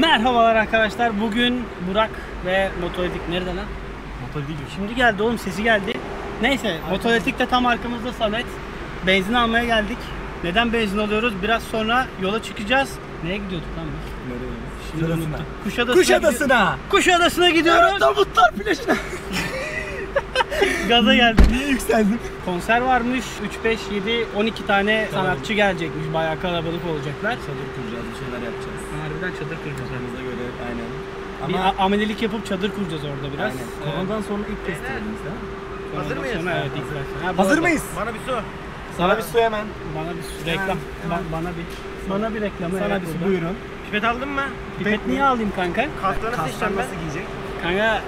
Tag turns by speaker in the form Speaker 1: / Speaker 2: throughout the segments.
Speaker 1: Merhabalar arkadaşlar. Bugün Burak ve Motoletik nerede lan?
Speaker 2: Motor değil.
Speaker 1: Şimdi geldi oğlum sesi geldi. Neyse Motoletik de tam arkamızda Samet. Benzin almaya geldik. Neden benzin alıyoruz? Biraz sonra yola çıkacağız. Neye gidiyorduk lan biz?
Speaker 2: Nereye?
Speaker 1: Şimdi
Speaker 2: Kuşadası'na.
Speaker 1: unuttum. Kuşadası'na.
Speaker 2: Kuşadası'na.
Speaker 1: Kuşadası'na gidiyoruz.
Speaker 2: Davutlar plajına.
Speaker 1: Gaza geldik.
Speaker 2: Niye yükseldim?
Speaker 1: Konser varmış. 3, 5, 7, 12 tane sanatçı gelecekmiş. Bayağı kalabalık olacaklar.
Speaker 2: Çadır kuracağız, bir şeyler yapacağız.
Speaker 1: Harbiden çadır kuracağız.
Speaker 2: Kafamıza göre aynen.
Speaker 1: Bir
Speaker 2: Ama
Speaker 1: a- amelilik yapıp çadır kuracağız orada biraz.
Speaker 2: aynen.
Speaker 1: Evet.
Speaker 2: Koronadan sonra ilk festivalimiz?
Speaker 1: Koronadan
Speaker 3: Hazır mıyız?
Speaker 1: sonra evet, ilk başta. Ha, bu
Speaker 2: Hazır
Speaker 1: arada
Speaker 2: mıyız?
Speaker 3: Bana bir su.
Speaker 2: Sana bir su hemen.
Speaker 1: Bana bir su- reklam.
Speaker 2: hemen.
Speaker 1: Ba- bana bir bana bir reklamı
Speaker 2: Sana
Speaker 1: evet
Speaker 2: bir su
Speaker 1: burada.
Speaker 2: buyurun.
Speaker 3: Pipet aldın mı?
Speaker 1: Pipet niye alayım kanka?
Speaker 3: Kaslarını
Speaker 2: Kastan
Speaker 3: seçeceğim ben.
Speaker 2: nasıl giyecek?
Speaker 1: Kanka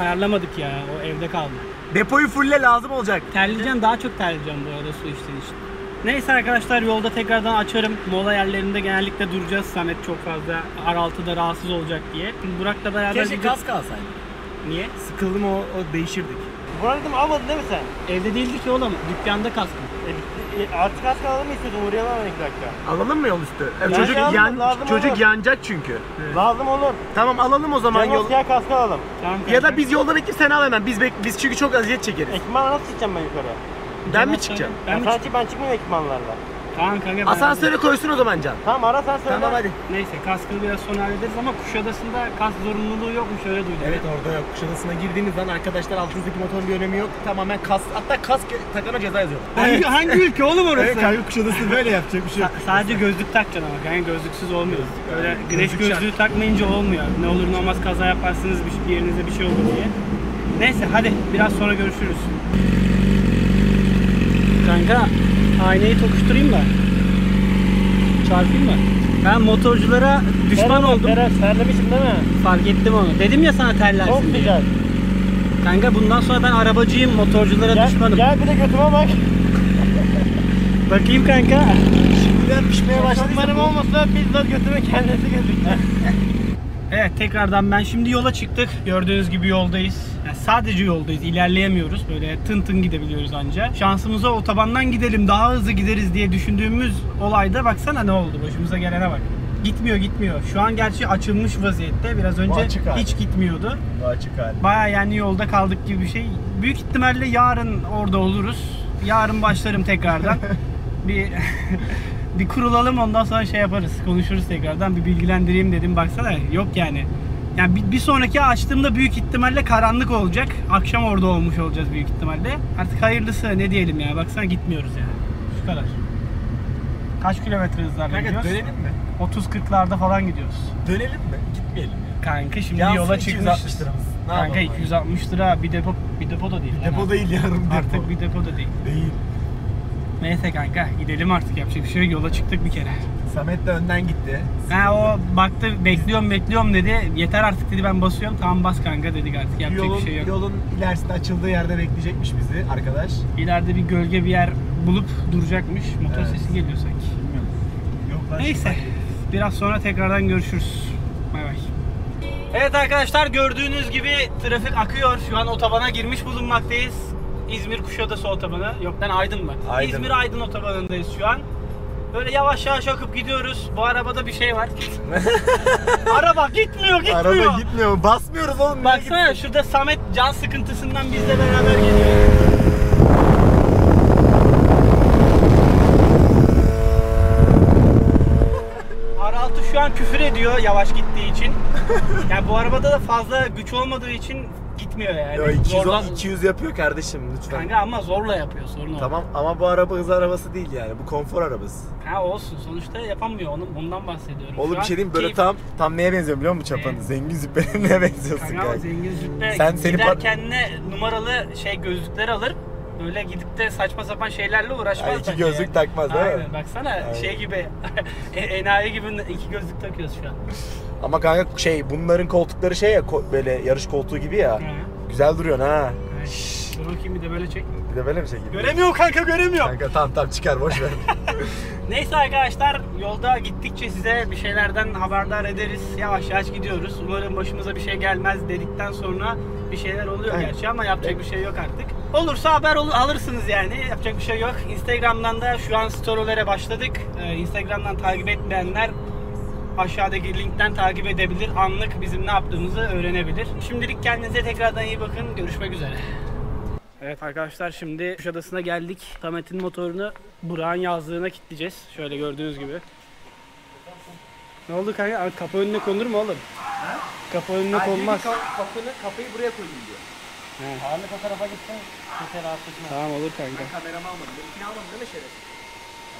Speaker 1: ayarlamadık ya. O evde kaldı.
Speaker 2: Depoyu fulle lazım olacak.
Speaker 1: Terleyeceğim daha çok terleyeceğim bu arada su içtiğin için. Neyse arkadaşlar yolda tekrardan açarım. Mola yerlerinde genellikle duracağız. Samet çok fazla R6'da rahatsız olacak diye. Burak'la beraber
Speaker 2: Keşke
Speaker 1: gidip-
Speaker 2: kask alsaydın.
Speaker 1: Niye?
Speaker 2: Sıkıldım o, o değişirdik.
Speaker 3: Burak dedim almadın değil mi sen?
Speaker 1: Evde değildik ki oğlum. Dükkanda kaskım.
Speaker 3: E, e, artık kask alalım mı istiyordun? Uğrayalım hemen iki dakika.
Speaker 2: Alalım mı yol üstü? E,
Speaker 3: Ben
Speaker 2: çocuk
Speaker 3: aldım,
Speaker 2: yan,
Speaker 3: lazım
Speaker 2: çocuk
Speaker 3: olur.
Speaker 2: yanacak çünkü.
Speaker 3: Lazım olur.
Speaker 2: Tamam alalım o zaman
Speaker 3: Sen
Speaker 2: yol.
Speaker 3: siyah kask alalım.
Speaker 1: Tamam
Speaker 2: Ya da biz yolda bekleyip sen al hemen. Biz bek biz çünkü çok aziyet çekeriz.
Speaker 3: Ekipmanla nasıl çıkacağım ben yukarı?
Speaker 2: Ben mi çıkacağım?
Speaker 1: Ben
Speaker 3: Ben,
Speaker 1: mi
Speaker 3: sen
Speaker 1: çık-
Speaker 3: çık, ben çıkmayayım ekipmanlarla.
Speaker 1: Tamam kanka. ben-
Speaker 2: Asansöre koysun o zaman Can.
Speaker 3: Tamam ara sen söyle.
Speaker 2: Tamam hadi.
Speaker 1: Neyse kaskını biraz sonra hallederiz ama Kuşadası'nda kask zorunluluğu yokmuş öyle duydum.
Speaker 2: Evet orada yok. Kuşadası'na girdiğiniz zaman arkadaşlar altınızdaki motorun bir önemi yok. Tamamen kask. Hatta kask takana ceza yazıyor.
Speaker 1: Hangi, hangi ülke oğlum orası?
Speaker 2: Evet kanka Kuşadası böyle yapacak bir şey yok.
Speaker 1: Sa- sadece gözlük takacaksın ama kanka gözlüksüz olmuyor. Öyle
Speaker 2: Yani
Speaker 1: güneş
Speaker 2: gözlük
Speaker 1: gözlüğü takmayınca olmuyor. Ne olur ne olmaz kaza yaparsınız bir, bir yerinize bir şey olur diye. Neyse hadi biraz sonra görüşürüz. Kanka aynayı tokuşturayım da. Çarpayım mı? Ben motorculara düşman oldum.
Speaker 3: Berat terlemişim değil mi?
Speaker 1: Fark ettim onu. Dedim ya sana terlersin
Speaker 3: Çok
Speaker 1: diye.
Speaker 3: güzel.
Speaker 1: Kanka bundan sonra ben arabacıyım, motorculara
Speaker 3: Gel,
Speaker 1: düşmanım.
Speaker 3: gel bir de götüme bak.
Speaker 1: Bakayım kanka.
Speaker 2: Şimdiden pişmeye
Speaker 3: Şoförüm
Speaker 2: bu-
Speaker 3: olmasa bizzat götüme kendisi gözükler.
Speaker 1: Evet tekrardan ben şimdi yola çıktık. Gördüğünüz gibi yoldayız. Sadece yoldayız. ilerleyemiyoruz. Böyle tın tın gidebiliyoruz anca. Şansımıza otobandan gidelim daha hızlı gideriz diye düşündüğümüz olayda baksana ne oldu başımıza gelene bak. Gitmiyor gitmiyor. Şu an gerçi açılmış vaziyette. Biraz önce
Speaker 2: açık hali.
Speaker 1: hiç gitmiyordu.
Speaker 2: Bu açık hali.
Speaker 1: Baya yani yolda kaldık gibi bir şey. Büyük ihtimalle yarın orada oluruz. Yarın başlarım tekrardan. bir bir kurulalım ondan sonra şey yaparız. Konuşuruz tekrardan. Bir bilgilendireyim dedim. Baksana yok yani. Yani bir, bir sonraki açtığımda büyük ihtimalle karanlık olacak. Akşam orada olmuş olacağız büyük ihtimalle. Artık hayırlısı ne diyelim ya. Baksana gitmiyoruz yani. Şu kadar. Kaç kilometre hızlarla
Speaker 2: Kanka
Speaker 1: gidiyoruz?
Speaker 2: dönelim mi?
Speaker 1: 30-40'larda falan gidiyoruz.
Speaker 2: Dönelim mi? Gitmeyelim ya.
Speaker 1: Kanka şimdi
Speaker 2: Yansın
Speaker 1: yola
Speaker 2: 260
Speaker 1: çıkmışız.
Speaker 2: liramız. Ne
Speaker 1: Kanka
Speaker 2: yapalım?
Speaker 1: 260 lira bir depo bir depo da değil.
Speaker 2: Depo değil yarım depo.
Speaker 1: Artık bir depo da değil.
Speaker 2: Değil.
Speaker 1: Neyse kanka gidelim artık yapacak bir şey yok. Yola çıktık bir kere.
Speaker 2: Samet de önden gitti.
Speaker 1: Ha o baktı bekliyorum bekliyorum dedi. Yeter artık dedi ben basıyorum. Tamam bas kanka dedik artık yapacak
Speaker 2: Yolun,
Speaker 1: bir şey yok.
Speaker 2: yolun ilerisinde açıldığı yerde bekleyecekmiş bizi arkadaş.
Speaker 1: İleride bir gölge bir yer bulup duracakmış. Motor
Speaker 2: Evet.
Speaker 1: sesi geliyor sanki.
Speaker 2: Bilmiyorum.
Speaker 1: Neyse. Biraz sonra tekrardan görüşürüz. Bay bay. Evet arkadaşlar gördüğünüz gibi trafik akıyor. Şu an otobana girmiş bulunmaktayız. İzmir Kuşadası otobanı. Yok lan Aydın mı?
Speaker 2: Aydın.
Speaker 1: İzmir Aydın otobanındayız şu an. Böyle yavaş yavaş akıp gidiyoruz. Bu arabada bir şey var. Araba gitmiyor gitmiyor.
Speaker 2: Araba gitmiyor. Basmıyoruz oğlum.
Speaker 1: Baksana şurada Samet can sıkıntısından bizle beraber geliyor. Araltı şu an küfür ediyor yavaş gittiği için. yani bu arabada da fazla güç olmadığı için gitmiyor yani.
Speaker 2: Yo, 200,
Speaker 1: Zorla-
Speaker 2: 200 yapıyor kardeşim lütfen.
Speaker 1: Kanka ama zorla yapıyor sorun o.
Speaker 2: Tamam ama bu araba hız arabası değil yani. Bu konfor arabası.
Speaker 1: Ha olsun sonuçta yapamıyor onu bundan bahsediyorum.
Speaker 2: Oğlum bir şey diyeyim böyle
Speaker 1: keyif-
Speaker 2: tam tam neye benziyor biliyor musun çapanı?
Speaker 1: Neye?
Speaker 2: Zengin züppelerine benziyorsun
Speaker 1: Kanka
Speaker 2: kanka.
Speaker 1: zengin züppe
Speaker 2: Sen- seni
Speaker 1: gider kendine numaralı şey gözlükler alır. Böyle gidip de saçma sapan şeylerle uğraşmaz.
Speaker 2: Ha, iki gözlük takmaz, değil mi?
Speaker 1: Aynen baksana
Speaker 2: Aynen.
Speaker 1: şey gibi enayi gibi iki gözlük takıyoruz şu an.
Speaker 2: Ama kanka şey bunların koltukları şey ya ko- böyle yarış koltuğu gibi ya. Güzel duruyorsun ha.
Speaker 1: Evet. Dur bakayım bir de böyle çek.
Speaker 2: Bir de böyle mi çekeyim?
Speaker 1: Göremiyorum kanka göremiyorum.
Speaker 2: Kanka tamam tamam çıkar boş ver.
Speaker 1: Neyse arkadaşlar yolda gittikçe size bir şeylerden haberdar ederiz. Yavaş yavaş gidiyoruz. Umarım başımıza bir şey gelmez dedikten sonra bir şeyler oluyor
Speaker 2: Aynen.
Speaker 1: gerçi ama yapacak bir şey yok artık. Olursa haber ol- alırsınız yani. Yapacak bir şey yok. Instagram'dan da şu an storylere başladık. Ee, Instagram'dan takip etmeyenler aşağıdaki linkten takip edebilir. Anlık bizim ne yaptığımızı öğrenebilir. Şimdilik kendinize tekrardan iyi bakın. Görüşmek üzere. Evet arkadaşlar şimdi Kuşadası'na geldik. Samet'in motorunu Burak'ın yazlığına kilitleyeceğiz. Şöyle gördüğünüz gibi. Ne oldu kanka? Abi Kapı önüne konur mu oğlum? Kapı önüne konmaz.
Speaker 4: Kapını, kapıyı buraya koyayım diyor.
Speaker 2: Ağırlık o tarafa gitsen rahatsız etmez.
Speaker 1: Tamam olur kanka.
Speaker 4: Kameramı almadım. Benimkini almadım değil mi şerefsiz?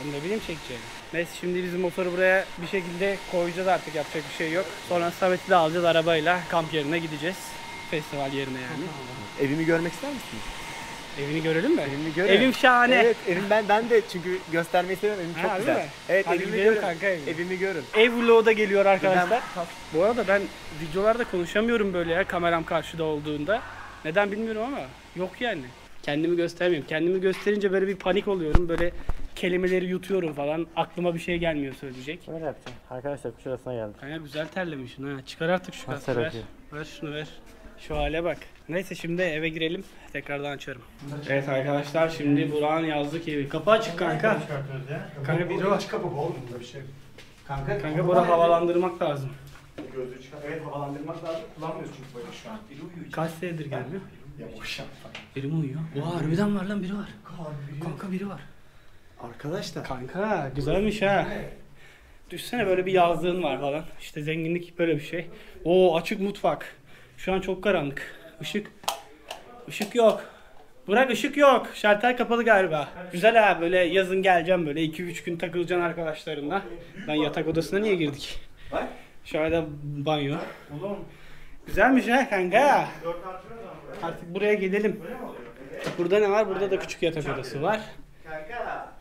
Speaker 1: Ben ne bileyim çekeceğini. Neyse şimdi biz motoru buraya bir şekilde koyacağız artık yapacak bir şey yok. Sonra Samet'i de alacağız arabayla kamp yerine gideceğiz. Festival yerine yani.
Speaker 4: Evimi görmek ister misin?
Speaker 1: Evini görelim mi?
Speaker 4: Evimi görelim.
Speaker 1: Evim şahane.
Speaker 4: Evet evim ben ben de çünkü göstermeyi seviyorum. Evim çok
Speaker 1: Ha,
Speaker 4: güzel.
Speaker 1: mi?
Speaker 4: Evet
Speaker 1: Hadi
Speaker 4: evimi
Speaker 1: gidelim
Speaker 4: görün.
Speaker 1: kanka evine.
Speaker 4: Evimi görün.
Speaker 1: Ev vlogu da geliyor arkadaşlar.
Speaker 4: Ben-
Speaker 1: Bu arada ben videolarda konuşamıyorum böyle ya kameram karşıda olduğunda. Neden bilmiyorum ama yok yani. Kendimi göstermiyorum. Kendimi gösterince böyle bir panik oluyorum. Böyle kelimeleri yutuyorum falan. Aklıma bir şey gelmiyor söyleyecek.
Speaker 2: Öyle yapacağım. Arkadaşlar Kuşadası'na geldik.
Speaker 1: Kaya güzel terlemişsin ha. Çıkar artık şu
Speaker 2: Nasıl
Speaker 1: ver.
Speaker 2: bakıyor?
Speaker 1: Ver şunu ver. Şu hale bak. Neyse şimdi eve girelim. Tekrardan açarım. Evet arkadaşlar şimdi Burak'ın yazlık evi. Kapı açık kanka. Kanka biri var.
Speaker 4: kapı oğlum bunda bir şey. Kanka,
Speaker 1: Kanka Burak havalandırmak lazım.
Speaker 4: Gözlüğü çıkar. Evet havalandırmak lazım. Kullanmıyoruz çünkü böyle şu an. Biri uyuyor.
Speaker 1: Kaç senedir gelmiyor?
Speaker 4: Ya boş yapma.
Speaker 1: Biri mi uyuyor? Oha harbiden var lan biri var. Kanka biri var.
Speaker 4: Arkadaşlar.
Speaker 1: Kanka güzelmiş ha. Düşsene böyle bir yazlığın var falan. İşte zenginlik böyle bir şey. Oo açık mutfak. Şu an çok karanlık. Işık. Işık yok. Bırak ışık yok. Şalter kapalı galiba. Güzel ha böyle yazın geleceğim böyle 2-3 gün takılacaksın arkadaşlarınla. Ben yatak odasına niye girdik? Şöyle banyo. Güzelmiş ha kanka. Artık buraya gidelim. Burada ne var? Burada da küçük yatak odası var.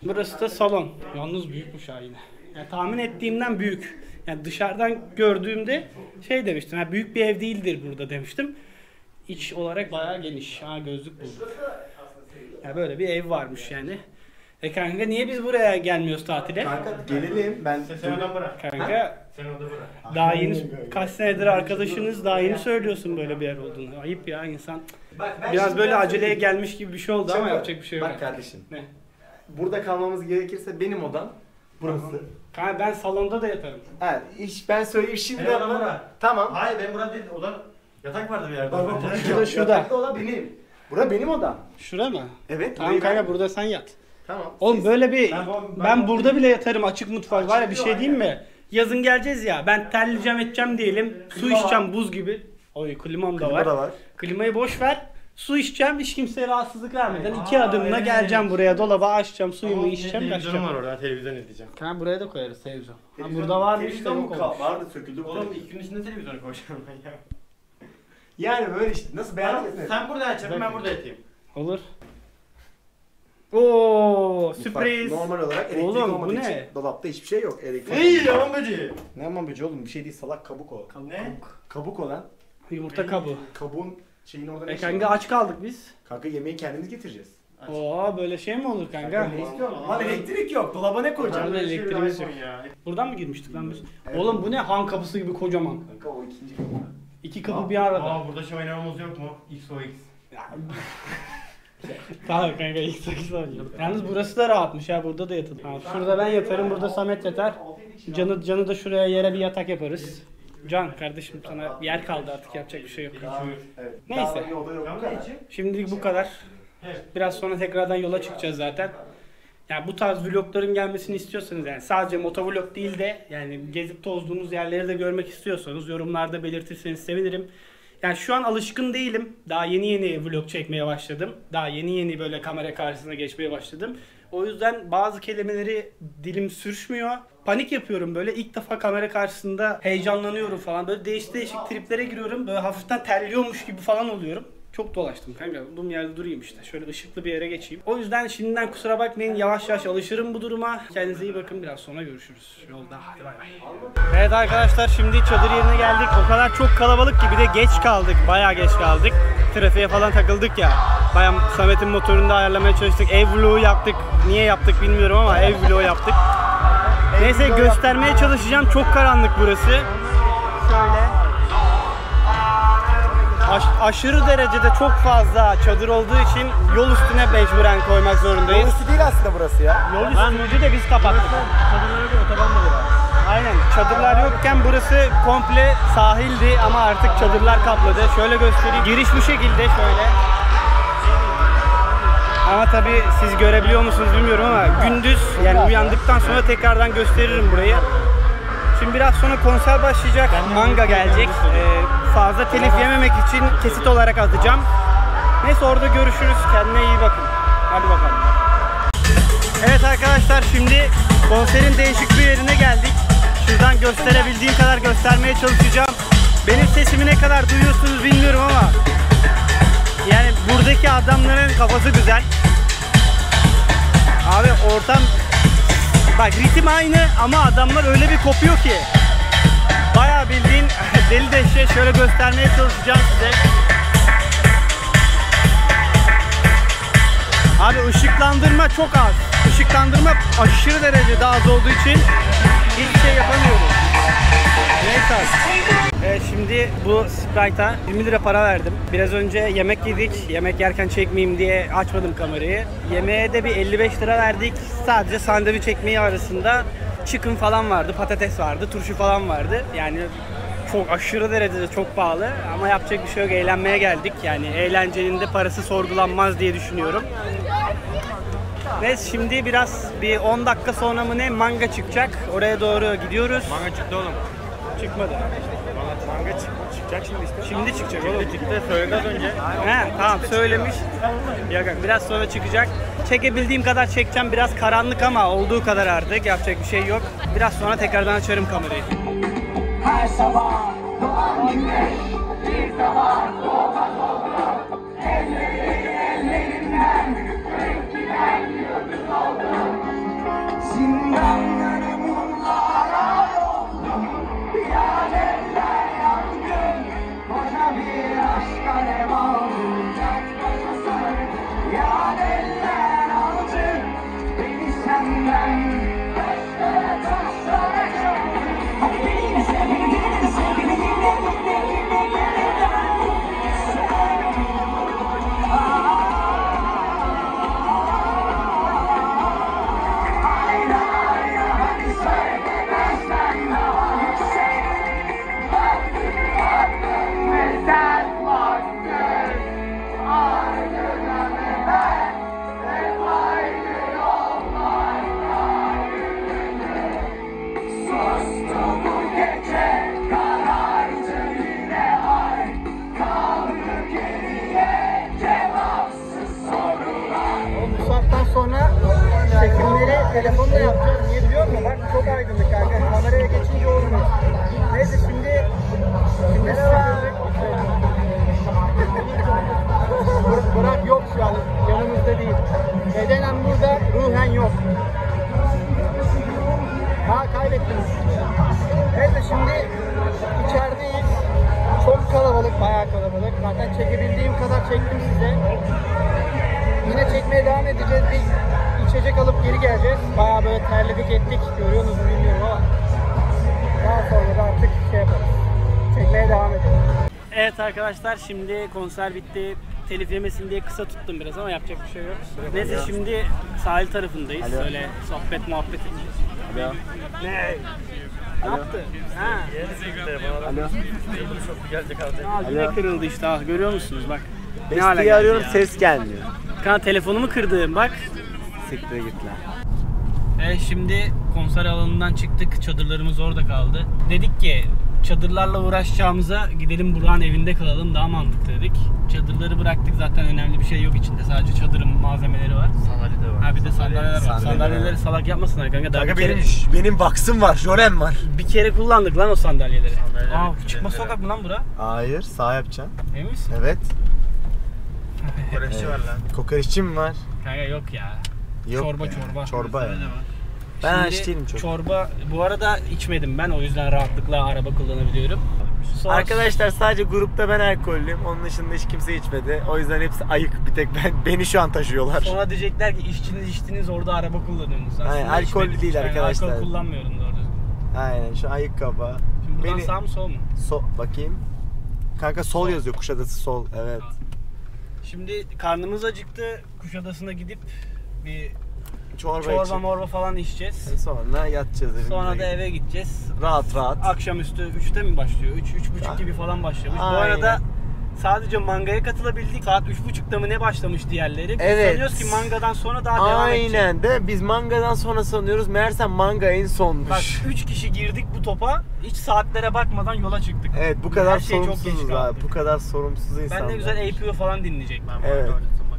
Speaker 1: Burası da salon. Yalnız büyükmüş ha yine. Yani tahmin ettiğimden büyük. Yani dışarıdan gördüğümde şey demiştim. Ha, büyük bir ev değildir burada demiştim. İç olarak bayağı geniş. Ha gözlük buldum. Ya böyle bir ev varmış yani. E kanka niye biz buraya gelmiyoruz tatile?
Speaker 4: Kanka gelelim. Ben
Speaker 1: Kanka daha yeni kaç senedir arkadaşınız daha yeni söylüyorsun böyle bir yer olduğunu. Ayıp ya insan.
Speaker 4: Bak, ben
Speaker 1: Biraz böyle aceleye
Speaker 4: söyleyeyim.
Speaker 1: gelmiş gibi bir şey oldu ama yapacak bir şey yok.
Speaker 4: Bak kardeşim.
Speaker 1: Ne?
Speaker 4: Burada kalmamız gerekirse benim odam burası.
Speaker 1: Kanka ben salonda da yatarım.
Speaker 4: Evet, iş ben söyleyeyim şimdi.
Speaker 3: Odam bura.
Speaker 4: Tamam.
Speaker 3: Hayır ben burada değil. Oda yatak vardı bir yerde.
Speaker 4: Bak, bak, bak,
Speaker 1: Şurada, şurada.
Speaker 4: Yataklı oda benim. Bura benim odam.
Speaker 1: Şura mı?
Speaker 4: Evet.
Speaker 1: Tamam
Speaker 4: burayı
Speaker 1: kanka
Speaker 4: ben-
Speaker 1: burada sen yat.
Speaker 4: Tamam.
Speaker 1: Oğlum böyle bir
Speaker 3: Ben
Speaker 1: ben,
Speaker 3: ben-
Speaker 1: burada bile yatarım açık mutfak var ya bir
Speaker 4: Açık
Speaker 1: şey
Speaker 4: yok,
Speaker 1: diyeyim mi? Yazın geleceğiz ya ben terleyeceğim edeceğim diyelim. Su
Speaker 4: Klima
Speaker 1: içeceğim buz gibi. Oy klimam da
Speaker 4: Klima
Speaker 1: var.
Speaker 4: da var.
Speaker 1: Klimayı boş ver. Su içeceğim hiç kimseye rahatsızlık vermeden iki
Speaker 3: Aa,
Speaker 1: adımla
Speaker 3: evet.
Speaker 1: geleceğim buraya dolaba açacağım suyumu
Speaker 3: Tamam,
Speaker 1: içeceğim
Speaker 3: Televizyonum var
Speaker 1: kaçacağım.
Speaker 3: orada. Televizyon izleyeceğim.
Speaker 1: Kanka buraya da koyarız televizyon. Ha,
Speaker 4: Televizyon-
Speaker 1: burada var mı işte
Speaker 4: televizyon mu kal- Vardı söküldü. bu
Speaker 3: Oğlum
Speaker 4: televizyon.
Speaker 3: ilk gün içinde televizyonu koyacağım ben ya.
Speaker 4: Yani böyle işte. Nasıl beğendiniz mi?
Speaker 3: Sen burada yatacaksın ben burada yatayım.
Speaker 1: Olur. Oo sürpriz.
Speaker 4: Normal olarak elektrik
Speaker 1: Oğlum, bu
Speaker 4: olmadığı
Speaker 1: ne?
Speaker 4: için dolapta hiçbir şey yok. Elektrik.
Speaker 3: Ey yaman böceği.
Speaker 4: Ne aman böceği oğlum bir şey değil salak kabuk o.
Speaker 3: Ne?
Speaker 4: Kabuk olan.
Speaker 1: Yumurta kabuğu.
Speaker 4: Kabuğun şeyin orada
Speaker 1: E kanka aç kaldık biz.
Speaker 4: Kanka yemeği kendimiz getireceğiz.
Speaker 1: Oo böyle şey mi olur kanka?
Speaker 4: Ne istiyorsun? Lan elektrik yok. Dolaba ne koyacaksın?
Speaker 1: Orada elektriğimiz yok.
Speaker 3: ya.
Speaker 1: Buradan mı girmiştik lan biz?
Speaker 4: Evet.
Speaker 1: Oğlum bu ne? Han kapısı gibi kocaman.
Speaker 4: Kanka o ikinci kapı.
Speaker 1: İki kapı bir arada.
Speaker 3: Aa burada şey oynamamız yok mu? X o X.
Speaker 1: Tamam kanka ilk sekiz oynayalım. Yalnız burası da rahatmış ya burada da yatılır. Ha, şurada ben yatarım burada Samet yatar. Canı, canı da şuraya yere bir yatak yaparız. Can kardeşim sana bir yer kaldı artık yapacak bir şey yok. Neyse. Şimdilik bu kadar. Biraz sonra tekrardan yola çıkacağız zaten. Yani bu tarz vlogların gelmesini istiyorsanız yani sadece motovlog değil de yani gezip tozduğumuz yerleri de görmek istiyorsanız yorumlarda belirtirseniz sevinirim. Yani şu an alışkın değilim. Daha yeni yeni vlog çekmeye başladım. Daha yeni yeni böyle kamera karşısına geçmeye başladım. O yüzden bazı kelimeleri dilim sürüşmüyor. Panik yapıyorum böyle. İlk defa kamera karşısında heyecanlanıyorum falan. Böyle değişik değişik triplere giriyorum. Böyle hafiften terliyormuş gibi falan oluyorum. Çok dolaştım kanka. Bulduğum yerde durayım işte. Şöyle ışıklı bir yere geçeyim. O yüzden şimdiden kusura bakmayın. Yavaş yavaş alışırım bu duruma. Kendinize iyi bakın. Biraz sonra görüşürüz. Yolda. Hadi bay bay. Evet arkadaşlar şimdi çadır yerine geldik. O kadar çok kalabalık ki bir de geç kaldık. Bayağı geç kaldık. Trafiğe falan takıldık ya. Bayağı Samet'in motorunu da ayarlamaya çalıştık. Ev vlogu yaptık. Niye yaptık bilmiyorum ama ev vlogu yaptık. Neyse göstermeye çalışacağım. Çok karanlık burası. Şöyle. Aş- aşırı derecede çok fazla çadır olduğu için yol üstüne mecburen koymak zorundayız.
Speaker 4: Yol üstü değil aslında burası ya.
Speaker 1: Yol üstünü de biz kapattık.
Speaker 2: Çadırlara bir otoban da var.
Speaker 1: Aynen çadırlar yokken burası komple sahildi ama artık çadırlar kapladı. Şöyle göstereyim. Giriş bu şekilde şöyle. Ama tabii siz görebiliyor musunuz bilmiyorum ama gündüz yani uyandıktan sonra tekrardan gösteririm burayı. Şimdi biraz sonra konser başlayacak. Manga gelecek. Ee, fazla telif yememek için kesit olarak atacağım. Neyse orada görüşürüz. Kendine iyi bakın. Hadi bakalım. Evet arkadaşlar şimdi konserin değişik bir yerine geldik. Şuradan gösterebildiğim kadar göstermeye çalışacağım. Benim sesimi ne kadar duyuyorsunuz bilmiyorum ama yani buradaki adamların kafası güzel. Abi ortam bak ritim aynı ama adamlar öyle bir kopuyor ki. Bayağı bildiğin deli deşe şöyle göstermeye çalışacağım size. Abi ışıklandırma çok az. Işıklandırma aşırı derecede az olduğu için hiçbir şey yapamıyoruz. Abi. Evet, şimdi bu Sprite'a 20 lira para verdim. Biraz önce yemek yedik. Yemek yerken çekmeyeyim diye açmadım kamerayı. Yemeğe de bir 55 lira verdik. Sadece sandviç ekmeği arasında chicken falan vardı, patates vardı, turşu falan vardı. Yani çok aşırı derecede çok pahalı ama yapacak bir şey yok. Eğlenmeye geldik. Yani eğlencenin de parası sorgulanmaz diye düşünüyorum. Ve şimdi biraz bir 10 dakika sonra mı ne manga çıkacak. Oraya doğru gidiyoruz.
Speaker 3: Manga çıktı oğlum.
Speaker 1: Çıkmadı.
Speaker 3: Manga çık çıkacak şimdi işte.
Speaker 1: Şimdi çıkacak oğlum.
Speaker 3: Çıktı söyledi az önce.
Speaker 1: He tamam söylemiş. Ya bak, biraz sonra çıkacak. Çekebildiğim kadar çekeceğim. Biraz karanlık ama olduğu kadar artık. Yapacak bir şey yok. Biraz sonra tekrardan açarım kamerayı.
Speaker 5: Her sabah doğan güneş bir sabah doğmaz
Speaker 4: Niye biliyor musun? Bak çok aydınlık kanka. Kameraya geçince olmuyor. Neyse şimdi şimdi Bur- Burak yok şu an. Yanımızda değil. Bedenen burada, ruhen yok. Ha kaybettiniz. Neyse şimdi içerideyiz. Çok kalabalık, bayağı kalabalık. Zaten çekebildiğim kadar çektim size. Yine çekmeye devam edeceğiz. Bir içecek alıp geri geleceğiz. Bayağı böyle terledik ettik. Görüyorsunuz mu bilmiyorum ama. Daha sonra da artık şey yaparız. Çekmeye devam edelim.
Speaker 1: Evet arkadaşlar şimdi konser bitti. Telif yemesin diye kısa tuttum biraz ama yapacak bir şey yok. Neyse şimdi sahil tarafındayız. Öyle sohbet muhabbet edeceğiz.
Speaker 2: Alo.
Speaker 1: Ne? Ne yaptı? Ha.
Speaker 2: Alo.
Speaker 1: Aa, yine kırıldı işte ah görüyor musunuz bak. Ne
Speaker 2: Besteyi
Speaker 1: geldi
Speaker 2: arıyorum
Speaker 1: ya.
Speaker 2: ses gelmiyor.
Speaker 1: Kan telefonumu kırdım bak.
Speaker 2: Siktir git lan.
Speaker 1: Evet şimdi konser alanından çıktık. Çadırlarımız orada kaldı. Dedik ki çadırlarla uğraşacağımıza gidelim Burak'ın evinde kalalım daha mantıklı dedik. Çadırları bıraktık zaten önemli bir şey yok içinde. Sadece çadırın malzemeleri var.
Speaker 3: Sandalye de var.
Speaker 1: Ha bir de sandalyeler var.
Speaker 2: Sandalye.
Speaker 1: Sandalyeleri salak yapmasınlar kanka. Daha
Speaker 4: Kanka
Speaker 1: bir kere,
Speaker 4: benim, benim box'ım var, jolem var.
Speaker 1: bir kere kullandık lan o sandalyeleri.
Speaker 3: Sandalyeleri
Speaker 1: Aa çıkma sokak mı lan bura?
Speaker 2: Hayır sağ yapacaksın.
Speaker 1: Emin misin?
Speaker 2: Evet.
Speaker 3: Koreşçi var lan.
Speaker 2: Kokoreççi mi var?
Speaker 1: Kanka yok ya.
Speaker 2: Yok
Speaker 1: çorba
Speaker 2: be.
Speaker 1: çorba.
Speaker 2: Çorba ya.
Speaker 3: Ne var?
Speaker 2: Ben
Speaker 1: Şimdi
Speaker 2: aç değilim çok.
Speaker 1: Çorba bu arada içmedim ben o yüzden rahatlıkla araba kullanabiliyorum. Sonra-
Speaker 2: Arkadaşlar sadece grupta ben alkollüyüm. Onun dışında hiç kimse içmedi. O yüzden hepsi ayık. Bir tek ben beni şu an taşıyorlar.
Speaker 1: Sonra diyecekler ki içtiniz içtiniz orada araba kullanıyorsunuz. Aslında
Speaker 2: Hayır, alkollü
Speaker 1: içmedik.
Speaker 2: değil arkadaşlar.
Speaker 1: alkol kullanmıyorum doğru düzgün.
Speaker 2: Aynen şu ayık kafa.
Speaker 1: Şimdi buradan
Speaker 2: Beni
Speaker 1: sağ mı sol mu?
Speaker 2: so bakayım. Kanka sol yazıyor Kuşadası sol. Evet.
Speaker 1: Şimdi karnımız acıktı. Kuşadası'na gidip bir
Speaker 2: Çorba,
Speaker 1: Çorba morba falan içeceğiz.
Speaker 2: sonra yatacağız evimize.
Speaker 1: Sonra da eve gideceğiz.
Speaker 2: Rahat rahat.
Speaker 1: Akşamüstü 3'te mi başlıyor? 3 üç, buçuk gibi falan başlamış. Bu
Speaker 2: Aynen.
Speaker 1: arada sadece mangaya katılabildik. Saat 3.30'da mı ne başlamış diğerleri? Biz
Speaker 2: Evet.
Speaker 1: sanıyoruz ki mangadan sonra daha devam edecek.
Speaker 2: Aynen de biz mangadan sonra sanıyoruz meğerse manga en sonmuş.
Speaker 1: Bak 3 kişi girdik bu topa. Hiç saatlere bakmadan yola çıktık.
Speaker 2: Evet bu kadar
Speaker 1: Her şey
Speaker 2: sorumsuzuz abi. Bu kadar sorumsuz insanlar.
Speaker 1: Ben ne güzel APO falan dinleyecek ben.
Speaker 2: Evet.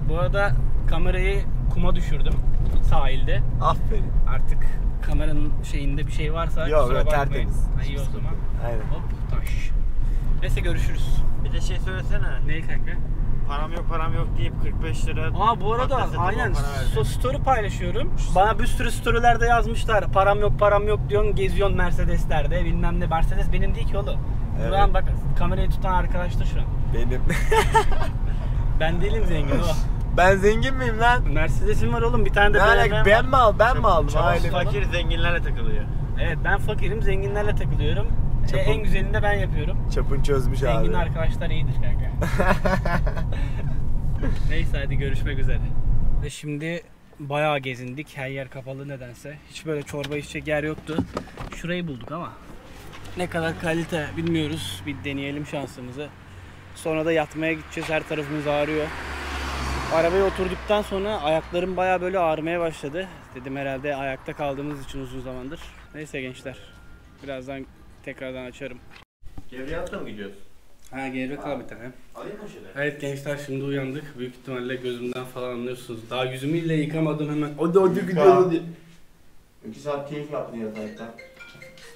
Speaker 1: Bu arada kamerayı kuma düşürdüm sahilde.
Speaker 2: Aferin.
Speaker 1: Artık kameranın şeyinde bir şey varsa
Speaker 2: Yok,
Speaker 1: kusura
Speaker 2: yok,
Speaker 1: bakmayın.
Speaker 2: tertemiz.
Speaker 1: Ha, iyi o zaman.
Speaker 2: Aynen.
Speaker 1: Hop taş. Neyse görüşürüz.
Speaker 3: Bir de şey söylesene.
Speaker 1: Neyi kanka?
Speaker 3: Param yok param yok deyip 45 lira.
Speaker 1: Aa bu arada
Speaker 3: patates atıp
Speaker 1: aynen
Speaker 3: para
Speaker 1: so story paylaşıyorum. Bana bir sürü storylerde yazmışlar. Param yok param yok diyorsun geziyorsun Mercedeslerde bilmem ne. Mercedes benim değil ki oğlum.
Speaker 2: Evet.
Speaker 1: Buran bak kamerayı tutan arkadaş da şu an.
Speaker 2: Benim.
Speaker 1: Ben değilim zengin o.
Speaker 2: ben zengin miyim lan?
Speaker 1: Mercedes'im var oğlum bir tane de
Speaker 2: Ne
Speaker 1: BMW
Speaker 2: alaka?
Speaker 1: var.
Speaker 2: Ben mi aldım? Ben mi aldım?
Speaker 3: Çabuk
Speaker 2: Aile
Speaker 3: fakir zenginlerle takılıyor.
Speaker 1: Evet ben fakirim zenginlerle takılıyorum. E,
Speaker 2: Çapın-
Speaker 1: en güzelini de ben yapıyorum.
Speaker 2: Çapın çözmüş
Speaker 1: Zengin
Speaker 2: abi.
Speaker 1: arkadaşlar iyidir kanka. Neyse hadi görüşmek üzere. Ve şimdi bayağı gezindik. Her yer kapalı nedense. Hiç böyle çorba içecek yer yoktu. Şurayı bulduk ama ne kadar kalite bilmiyoruz. Bir deneyelim şansımızı. Sonra da yatmaya gideceğiz. Her tarafımız ağrıyor. Arabaya oturduktan sonra ayaklarım bayağı böyle ağrımaya başladı. Dedim herhalde ayakta kaldığımız için uzun zamandır. Neyse gençler. Birazdan tekrardan açarım.
Speaker 3: Geriye atla mı gidiyoruz?
Speaker 1: Ha gevrek al bir tane.
Speaker 3: Alayım mı şeyler?
Speaker 1: Evet gençler şimdi uyandık. Büyük ihtimalle gözümden falan anlıyorsunuz. Daha yüzümü bile yıkamadım hemen. Hadi hadi gidiyoruz hadi.
Speaker 3: 2 saat keyif yaptın yatakta.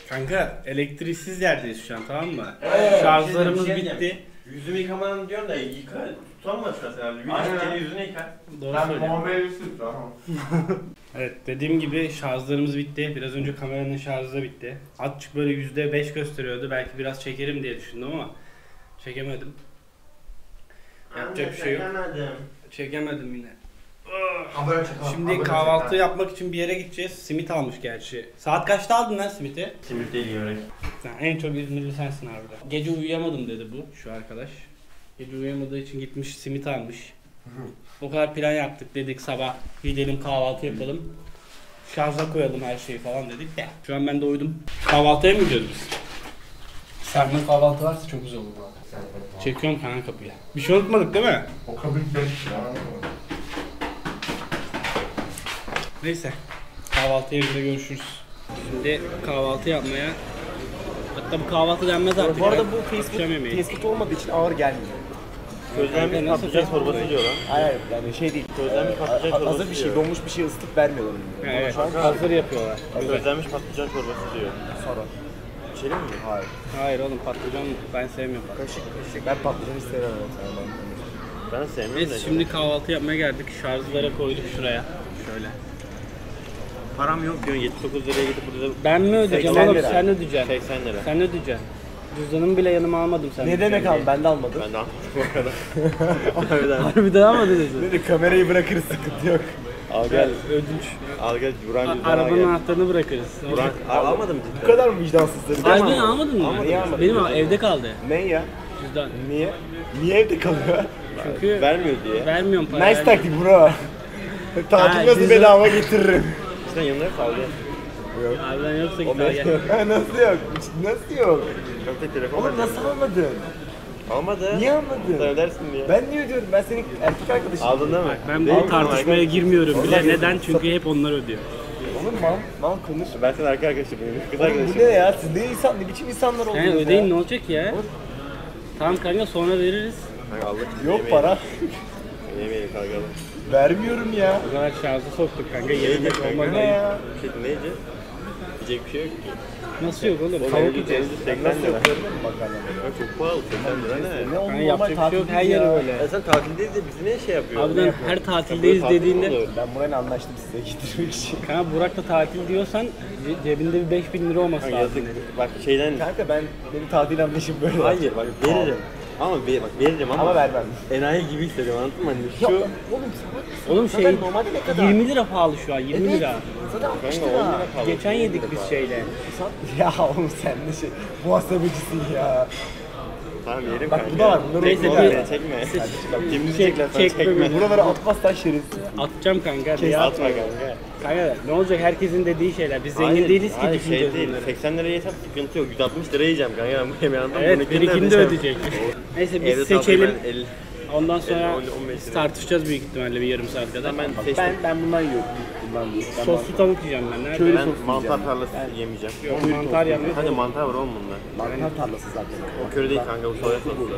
Speaker 1: Kanka elektriksiz yerdeyiz şu an tamam mı?
Speaker 3: Evet,
Speaker 1: Şarjlarımız
Speaker 3: bir şey
Speaker 1: bitti.
Speaker 3: Yüzümü yıkamanın diyorsun da yıka. Tutamaz abi. Bir
Speaker 6: Aynen.
Speaker 3: kere yüzünü yıka.
Speaker 1: Doğru
Speaker 6: Ben
Speaker 1: söylüyorsun.
Speaker 6: Muhammed Yusuf tamam.
Speaker 1: Evet dediğim gibi şarjlarımız bitti. Biraz önce kameranın şarjı da bitti. Azıcık böyle %5 gösteriyordu. Belki biraz çekerim diye düşündüm ama çekemedim. Yapacak bir şey yok.
Speaker 3: Çekemedim.
Speaker 1: Çekemedim yine.
Speaker 6: Abone çakal.
Speaker 1: Şimdi kahvaltı yapmak için bir yere gideceğiz. Simit almış gerçi. Saat kaçta aldın lan simiti?
Speaker 3: Simit değil yörek.
Speaker 1: Sen en çok İzmirli sensin harbiden. Gece uyuyamadım dedi bu şu arkadaş. Gece uyuyamadığı için gitmiş simit almış. O kadar plan yaptık dedik sabah gidelim kahvaltı yapalım. Şarja koyalım her şeyi falan dedik de. Şu an ben de uyudum. Kahvaltıya mı gidiyoruz biz? Serme kahvaltı varsa çok güzel olur arada. Çekiyorum kanka kapıya. Bir şey unutmadık değil mi?
Speaker 6: O kabul 5 ya.
Speaker 1: Neyse. Kahvaltı yerinde görüşürüz. Şimdi kahvaltı yapmaya Hatta bu kahvaltı denmez artık.
Speaker 2: Bu arada
Speaker 1: ya.
Speaker 2: bu
Speaker 1: Akşam
Speaker 2: Facebook,
Speaker 1: yemeği.
Speaker 2: Facebook olmadığı için ağır gelmiyor.
Speaker 3: Közlenmiş patlıcan çorbası diyor lan.
Speaker 2: Hayır yani şey değil.
Speaker 3: Közlenmiş patlıcan
Speaker 2: Ha-
Speaker 3: çorbası
Speaker 2: Hazır bir şey,
Speaker 3: diyor.
Speaker 2: donmuş bir şey ısıtıp vermiyorlar.
Speaker 1: Evet.
Speaker 2: Şu an
Speaker 1: hazır yapıyorlar.
Speaker 3: Közlenmiş patlıcan çorbası diyor.
Speaker 2: sonra.
Speaker 3: İçelim mi?
Speaker 2: Hayır.
Speaker 1: Hayır oğlum patlıcan ben sevmiyorum.
Speaker 2: Kaşık kaşık. Ben patlıcan istemem. Sana ben.
Speaker 3: Ben sevmiyorum da.
Speaker 1: şimdi kahvaltı yapmaya geldik. Şarjlara koyduk şuraya. Şöyle.
Speaker 3: Param yok diyorsun 79 liraya gidip burada
Speaker 1: Ben mi ödeyeceğim
Speaker 2: 80
Speaker 1: oğlum sen ödeyeceksin.
Speaker 3: 80 lira.
Speaker 1: Sen ödeyeceksin. Cüzdanımı bile yanıma almadım sen.
Speaker 2: Ne demek abi ben de almadım.
Speaker 3: Ben de almışım o kadar. Harbiden.
Speaker 1: Harbiden almadın dedi.
Speaker 2: Dedi kamerayı bırakırız sıkıntı yok.
Speaker 3: Al gel.
Speaker 1: Ödünç.
Speaker 3: Al gel Buran cüzdanı al
Speaker 1: Arabanın anahtarını bırakırız.
Speaker 3: Buran al, almadın mı
Speaker 2: Bu
Speaker 3: cidden?
Speaker 2: kadar mı vicdansızları?
Speaker 1: Harbiden almadın mı?
Speaker 2: Almadım. Niye almadın?
Speaker 1: Benim evde kaldı
Speaker 2: Ne ya?
Speaker 1: cüzdan.
Speaker 2: Niye? Niye evde kalıyor?
Speaker 1: Çünkü
Speaker 3: Vermiyor diye.
Speaker 1: vermiyorum para.
Speaker 2: Nice taktik bro. Tatil nasıl bedava getiririm.
Speaker 3: İşte yanına yok gel.
Speaker 1: Harbiden yoksa git al gel.
Speaker 2: Nasıl yok? Nasıl yok?
Speaker 3: Yok telefon
Speaker 2: Oğlum nasıl almadın?
Speaker 3: Almadı.
Speaker 2: Niye
Speaker 3: Sen
Speaker 2: almadın?
Speaker 3: ödersin diye.
Speaker 2: Ben niye ödüyorum? Ben senin erkek arkadaşım.
Speaker 3: Aldın değil mi?
Speaker 1: Ben
Speaker 3: Değil
Speaker 1: bu tartışmaya girmiyorum bile. Neden? Çünkü hep onlar ödüyor.
Speaker 2: Oğlum mal, mal konuş.
Speaker 3: Ben senin erkek arkadaşım benim. Kız
Speaker 2: Oğlum
Speaker 3: arkadaşım.
Speaker 2: bu ne ya? Siz ne insan, ne biçim insanlar oldunuz
Speaker 1: Yani
Speaker 2: ya?
Speaker 1: ödeyin ne olacak ya? Tamam kanka sonra veririz.
Speaker 2: Yok para.
Speaker 3: Yemeyelim kalkalım.
Speaker 2: Vermiyorum ya.
Speaker 1: O kadar şarjı soktuk kanka.
Speaker 2: Bu
Speaker 1: olmaz.
Speaker 2: ne ya?
Speaker 3: Şey ne yiyeceğiz? Yiyecek bir şey yok ki.
Speaker 1: Nasıl yok oğlum? Tavuk yiyeceğiz.
Speaker 3: elli-
Speaker 2: Ben
Speaker 3: 80
Speaker 2: nasıl
Speaker 3: lira. Bak çok pahalı 80 lira ne?
Speaker 2: Ne oldu
Speaker 1: Yani
Speaker 2: normal
Speaker 1: yapacak bir şey yok.
Speaker 2: tatil
Speaker 1: Her yeri
Speaker 2: ya.
Speaker 1: öyle.
Speaker 3: Ya sen tatildeyiz de bizi ne şey yapıyor?
Speaker 1: Harbiden her tatildeyiz
Speaker 3: Tatil
Speaker 1: dediğinde
Speaker 3: olur.
Speaker 2: Ben burayla anlaştım size getirmek için.
Speaker 1: Kanka Burak'la tatil diyorsan ce- cebinde bir 5000 lira olması
Speaker 3: Kanka
Speaker 1: lazım.
Speaker 3: yazık. Bak şeyden...
Speaker 2: Kanka ben benim tatil anlayışım böyle.
Speaker 3: Hayır bak veririm. Ama ver, bak veririm ama,
Speaker 2: Ama vermem.
Speaker 3: enayi gibi hissediyorum anladın mı? Hani
Speaker 2: Ya
Speaker 3: şu...
Speaker 2: oğlum
Speaker 1: Oğlum
Speaker 2: zaten
Speaker 1: şey
Speaker 2: normalde ne kadar?
Speaker 1: 20 lira pahalı şu an 20
Speaker 2: Evet.
Speaker 1: lira.
Speaker 2: Zaten 60
Speaker 3: Kanka 10
Speaker 2: lira.
Speaker 3: lira pahalı.
Speaker 1: Geçen yedik biz şeyle.
Speaker 2: Ya oğlum sen de şey muhasebecisin ya.
Speaker 3: Tamam yerim
Speaker 2: Bak
Speaker 3: kanka.
Speaker 2: bu da var. Bunları
Speaker 1: Neyse,
Speaker 2: unutma.
Speaker 1: bir-.
Speaker 3: Çekme.
Speaker 1: Çek-
Speaker 3: Kimini çekler sen
Speaker 1: çekme
Speaker 3: çekme.
Speaker 2: Buraları atmazsan şerefsiz.
Speaker 1: Atacağım kanka.
Speaker 3: Kes
Speaker 1: ya.
Speaker 3: atma kanka.
Speaker 1: Kanka ne olacak herkesin dediği şeyler. Biz zengin
Speaker 3: Hayır,
Speaker 1: değiliz ki
Speaker 3: hayır,
Speaker 1: düşüneceğiz
Speaker 3: şey değil.
Speaker 1: bunları.
Speaker 3: 80 liraya yesem sıkıntı yok. 160 lira yiyeceğim kanka. Ben bu yemeği anladım.
Speaker 1: Evet birikini de ödeyecek. Neyse biz seçelim. Ondan sonra
Speaker 3: 50, 15 lira.
Speaker 1: tartışacağız büyük ihtimalle bir yarım saat kadar.
Speaker 3: Ben.
Speaker 2: Ben, ben bundan yiyorum. Bundan değil. Ben
Speaker 1: Soslu tavuk yiyeceğim ben. Nerede?
Speaker 2: Köylü
Speaker 3: Ben
Speaker 2: sos
Speaker 3: mantar
Speaker 2: yiyeceğim.
Speaker 3: tarlası yemeyeceğim.
Speaker 1: Yok, mantar yanıyor.
Speaker 3: Hani mantar var oğlum bunda.
Speaker 2: Mantar tarlası zaten.
Speaker 3: O köri değil kanka bu soya sosu.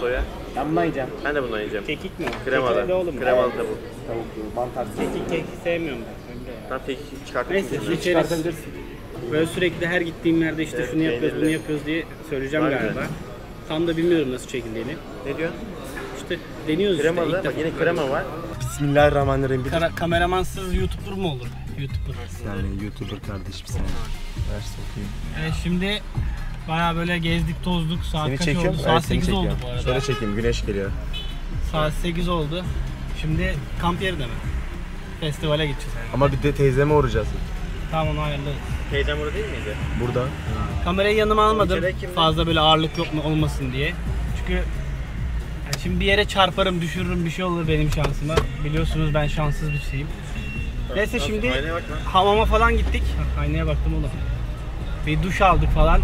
Speaker 3: Soya.
Speaker 2: Ben bundan yiyeceğim.
Speaker 3: Ben de bundan yiyeceğim.
Speaker 1: Kekik mi?
Speaker 3: Kremalı.
Speaker 1: Kekik de oğlum.
Speaker 3: Kremalı tavuk.
Speaker 2: Tavuk yiyorum. Mantar
Speaker 1: Kekik kekik sevmiyorum ben. Emre ya.
Speaker 3: Tamam peki çıkartın.
Speaker 1: Neyse seçeriz.
Speaker 2: Çıkartabilirsin.
Speaker 1: Böyle sürekli her gittiğim yerde işte
Speaker 3: Evet,
Speaker 1: şunu yapıyoruz bunu
Speaker 3: peynirli.
Speaker 1: yapıyoruz diye söyleyeceğim
Speaker 3: Aynen.
Speaker 1: galiba. Tam da bilmiyorum nasıl çekildiğini.
Speaker 3: Ne diyorsun?
Speaker 1: İşte deniyoruz işte.
Speaker 3: Kremalı. yine krema var.
Speaker 2: Bismillahirrahmanirrahim.
Speaker 1: Kara- kameramansız YouTuber mu olur? YouTuber.
Speaker 2: yani YouTuber kardeşim sen. Ver sokayım.
Speaker 1: Evet şimdi baya böyle gezdik tozduk. Saat
Speaker 2: Seni
Speaker 1: kaç
Speaker 2: çekiyorum.
Speaker 1: oldu?
Speaker 2: Evet,
Speaker 1: Saat
Speaker 2: seni
Speaker 1: 8 oldu bu arada.
Speaker 2: Şöyle çekeyim. Güneş geliyor.
Speaker 1: Saat 8 oldu. Şimdi kamp yerinde mi? Festivale gideceğiz. Yani.
Speaker 2: Ama bir de teyzeme uğrayacağız.
Speaker 1: Tamam onu ayarlarız.
Speaker 3: Teyzem burada değil miydi?
Speaker 2: Burada.
Speaker 1: Kamerayı yanıma almadım. Fazla böyle ağırlık yok mu olmasın diye. Çünkü şimdi bir yere çarparım, düşürürüm bir şey olur benim şansıma. Biliyorsunuz ben şanssız bir şeyim. Neyse şimdi hamama falan gittik. Ha, Aynaya baktım oğlum. Bir duş aldık falan.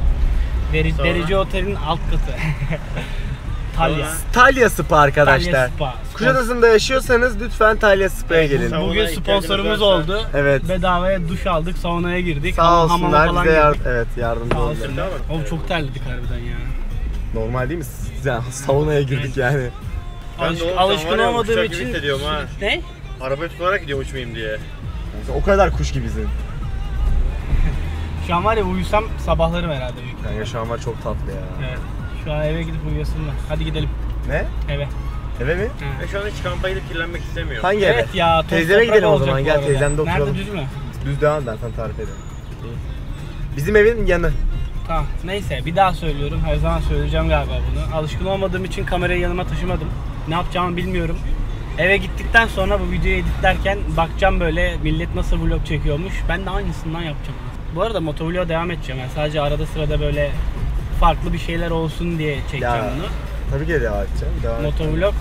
Speaker 1: Deri,
Speaker 3: Sonra?
Speaker 1: Derece Otel'in alt katı. Talya.
Speaker 2: Talya Spa arkadaşlar.
Speaker 1: Talya Spa.
Speaker 2: Kuşadası'nda yaşıyorsanız lütfen Talya Spa'ya gelin.
Speaker 1: Bugün sponsorumuz oldu.
Speaker 2: Evet.
Speaker 1: Bedavaya duş aldık, saunaya girdik.
Speaker 2: Sağ olsunlar
Speaker 1: falan
Speaker 2: bize yardım, evet yardımcı
Speaker 1: Sağ
Speaker 2: oldular.
Speaker 1: Oğlum çok terledik harbiden ya.
Speaker 2: Normal değil mi? Yani saunaya girdik yani.
Speaker 3: Ben de
Speaker 1: Alış-
Speaker 3: oğlum, sen
Speaker 1: alışkın
Speaker 3: var ya,
Speaker 1: olmadığım
Speaker 3: uçacak gibi
Speaker 1: için
Speaker 3: hissediyorum ha.
Speaker 1: Ne?
Speaker 3: Arabayı tutarak gidiyorum uçmayayım diye.
Speaker 2: O kadar kuş gibisin.
Speaker 1: Şu an var ya uyusam sabahlarım herhalde büyük.
Speaker 2: An var çok tatlı ya.
Speaker 1: Evet. Şu an eve gidip uyuyasım var. Hadi gidelim
Speaker 2: Ne?
Speaker 1: eve.
Speaker 2: Eve mi?
Speaker 3: Ve şu an hiç kampa gidip kirlenmek istemiyorum.
Speaker 2: Hangi eve?
Speaker 1: Evet ya. toz
Speaker 2: Teyzeme
Speaker 1: toprak
Speaker 2: gidelim o
Speaker 1: olacak
Speaker 2: zaman.
Speaker 1: bu
Speaker 2: Gel
Speaker 1: arada.
Speaker 2: teyzemde oturalım.
Speaker 1: Nerede düz mü?
Speaker 2: Düz devam ben sana tarif ederim. Bizim evin yanı.
Speaker 1: Tamam. Neyse bir daha söylüyorum. Her zaman söyleyeceğim galiba bunu. Alışkın olmadığım için kamerayı yanıma taşımadım. Ne yapacağımı bilmiyorum. Eve gittikten sonra bu videoyu editlerken bakacağım böyle millet nasıl vlog çekiyormuş. Ben de aynısından yapacağım. Bu arada motovlog'a devam edeceğim. Yani sadece arada sırada böyle farklı bir şeyler olsun diye çekeceğim
Speaker 2: Ya,
Speaker 1: bunu.
Speaker 2: Tabii ki de devam edeceğim. Devam edeceğim.
Speaker 1: Motovlog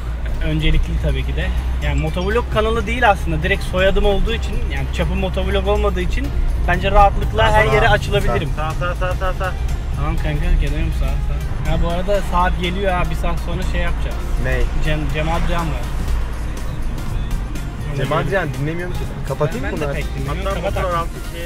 Speaker 1: öncelikli tabii ki de. Yani motovlog kanalı değil aslında. Direkt soyadım olduğu için yani çapı motovlog olmadığı için bence rahatlıkla her yere açılabilirim.
Speaker 3: Sağ sağ sağ sağ sağ.
Speaker 1: Tamam kanka geliyorum sağ sağ. Ha bu arada saat geliyor ha bir saat sonra şey yapacağız.
Speaker 2: Ney?
Speaker 1: Cem, Cem Adrian var.
Speaker 2: Cemal Can dinlemiyorum ki ben. Kapatayım
Speaker 1: ben,
Speaker 2: mı
Speaker 1: ben
Speaker 2: bunu
Speaker 1: de
Speaker 2: artık?
Speaker 3: Hatta
Speaker 1: Kapat
Speaker 3: motor
Speaker 1: artık.
Speaker 3: şey